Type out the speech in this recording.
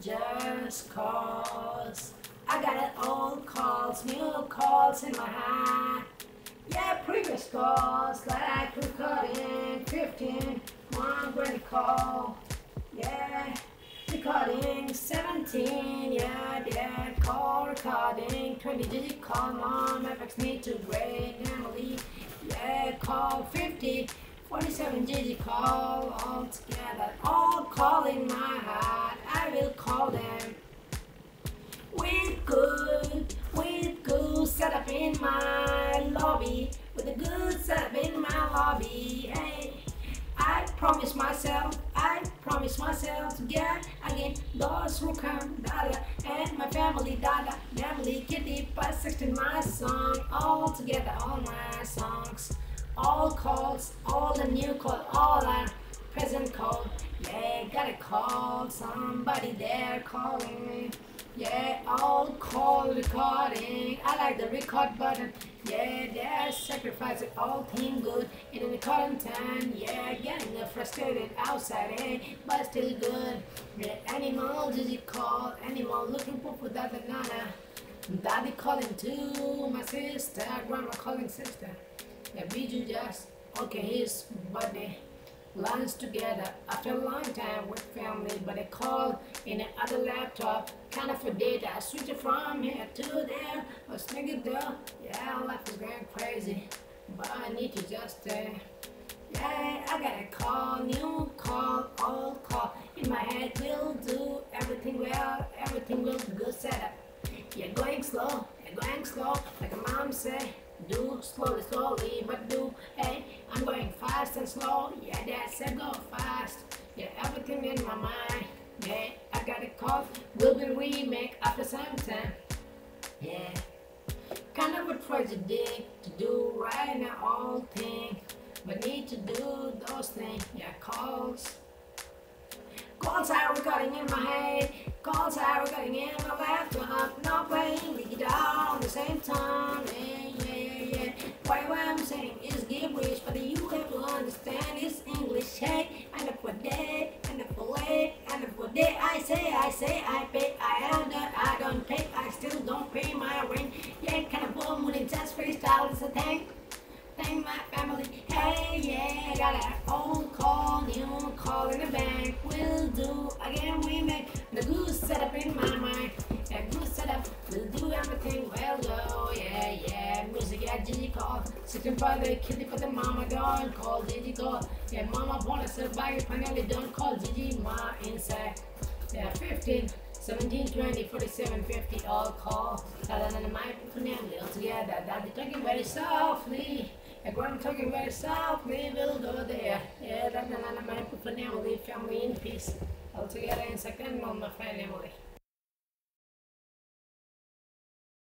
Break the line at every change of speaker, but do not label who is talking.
just cause. I got it old calls, new calls in my heart. Yeah, previous calls like recording 15, one great call. Yeah, recording 17, yeah, yeah, call recording 20 digit call, mom, FX me to great Emily. Yeah, call 50, 47 digit call all together, all calling my heart. I promise myself, I promise myself to get again those who come, Dada, and my family, Dada, family, Kitty, by 16, my song, all together, all my songs, all calls, all the new calls, all the present call. Yeah, gotta call somebody there calling me. Yeah, all call recording. I like the record button. Yeah, they're sacrificing all thing good in the current time, Yeah, getting frustrated outside, eh? But still good. Yeah, animal, did you call? Animal looking for food, that banana. Daddy calling too, my sister, grandma calling sister. Yeah, Biju just, okay, his birthday lunch together after a long time with family, but I called in the other laptop, kind of for data. I switched it from here to yeah, I got a call, new call, old call, in my head, we'll do everything well, everything will be good setup. You're going slow, you're going slow, like mom say, do slowly, slowly, but do, hey, I'm going fast and slow, yeah, dad said go fast, yeah, everything in my mind, yeah, I got a call, will be remake after some time, yeah, kind of a tragedy to do right now, all thing, but need to do those things, yeah, calls, calls are recording in my head, calls are recording in my laptop, not playing the guitar on the same time, yeah, yeah, yeah, what I'm saying is gibberish, but you have to understand it's English, hey, I and for day, and for late, and for day, I say, I say, I pay, call in the bank, will do, again we make the good setup in my mind, a good setup, will do everything well go, yeah, yeah, music at Gigi call, sitting by the kitty for the mama, don't call Gigi call, yeah, mama wanna survive, finally don't call Gigi, ma inside, yeah, 15, 17, 20, 47, 50, all call. And then the microphone all together. Daddy talking very softly. And grandma talking very softly. We'll go there. Yeah, then the microphone family in peace. All together in second, mama family.